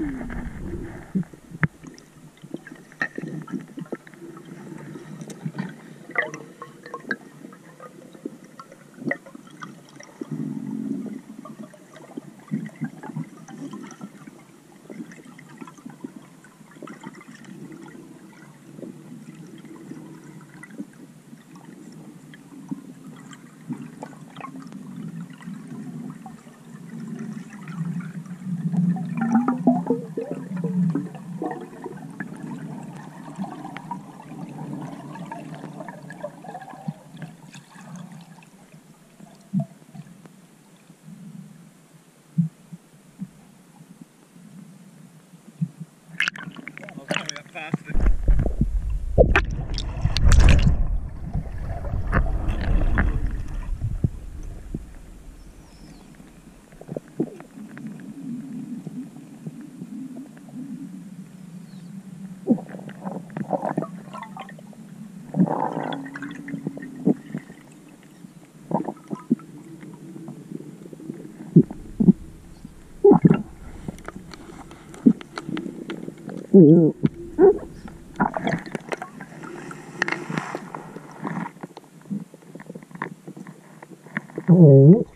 Mm-hmm. うんうん。うん